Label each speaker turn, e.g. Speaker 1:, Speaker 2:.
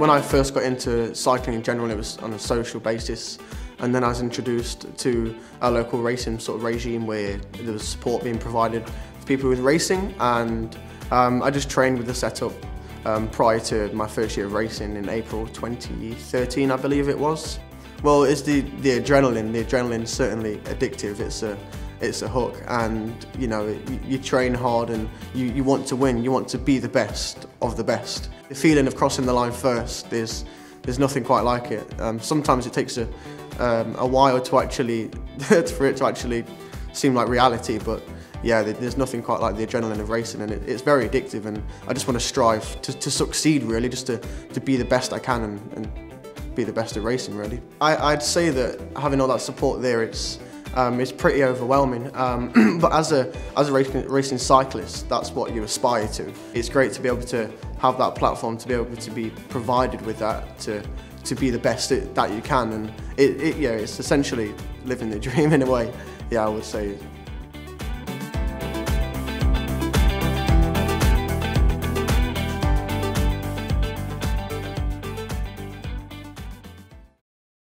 Speaker 1: When I first got into cycling in general, it was on a social basis. And then I was introduced to a local racing sort of regime where there was support being provided for people with racing. And um, I just trained with the setup um, prior to my first year of racing in April 2013, I believe it was. Well, it's the, the adrenaline. The adrenaline's certainly addictive. It's a, it's a hook and you know you, train hard and you, you want to win. You want to be the best of the best. The feeling of crossing the line first there's there's nothing quite like it. Um, sometimes it takes a, um, a while to actually for it to actually seem like reality but yeah there's nothing quite like the adrenaline of racing and it, it's very addictive and I just want to strive to, to succeed really just to, to be the best I can and, and be the best at racing really. I, I'd say that having all that support there it's um, it's pretty overwhelming. Um, but as a as a racing, racing cyclist, that's what you aspire to. It's great to be able to have that platform, to be able to be provided with that, to to be the best that you can, and it, it yeah, it's essentially living the dream in a way. Yeah, I would say.